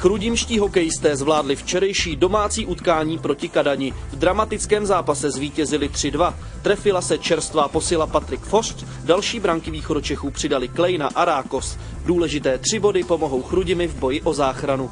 Chrudimští hokejisté zvládli včerejší domácí utkání proti Kadani. V dramatickém zápase zvítězili 3-2. Trefila se čerstvá posila Patrik Fost, další branky východočechů přidali Klejna a Rákos. Důležité tři body pomohou Chrudimi v boji o záchranu.